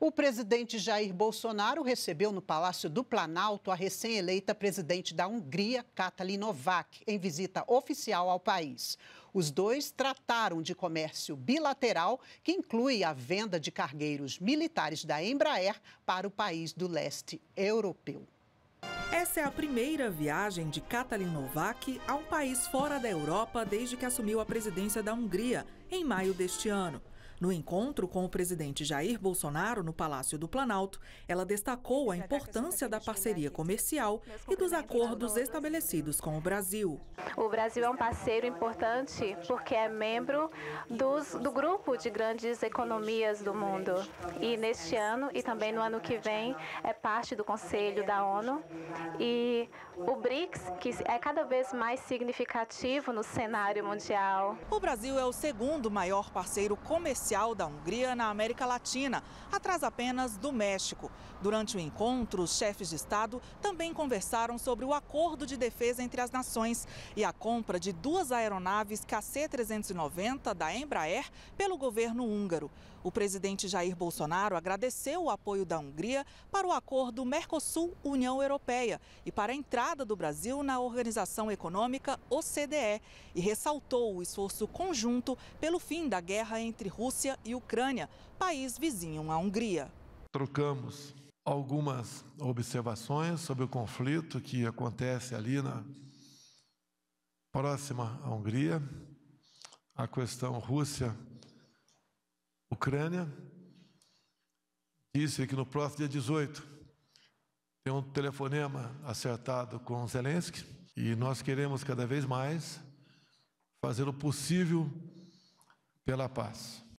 O presidente Jair Bolsonaro recebeu no Palácio do Planalto a recém-eleita presidente da Hungria, Katalin Novak, em visita oficial ao país. Os dois trataram de comércio bilateral, que inclui a venda de cargueiros militares da Embraer para o país do leste europeu. Essa é a primeira viagem de Katalin Novak a um país fora da Europa desde que assumiu a presidência da Hungria, em maio deste ano. No encontro com o presidente Jair Bolsonaro no Palácio do Planalto, ela destacou a importância da parceria comercial e dos acordos estabelecidos com o Brasil. O Brasil é um parceiro importante porque é membro dos, do grupo de grandes economias do mundo. E neste ano e também no ano que vem é parte do Conselho da ONU. E o BRICS, que é cada vez mais significativo no cenário mundial. O Brasil é o segundo maior parceiro comercial oficial da Hungria na América Latina, atrás apenas do México. Durante o encontro, os chefes de Estado também conversaram sobre o acordo de defesa entre as nações e a compra de duas aeronaves KC-390 da Embraer pelo governo húngaro. O presidente Jair Bolsonaro agradeceu o apoio da Hungria para o acordo Mercosul-União Europeia e para a entrada do Brasil na Organização Econômica OCDE e ressaltou o esforço conjunto pelo fim da guerra entre Rússia e Ucrânia, país vizinho à Hungria. Trocamos algumas observações sobre o conflito que acontece ali na próxima à Hungria, a questão Rússia Ucrânia, disse que no próximo dia 18 tem um telefonema acertado com Zelensky e nós queremos cada vez mais fazer o possível pela paz.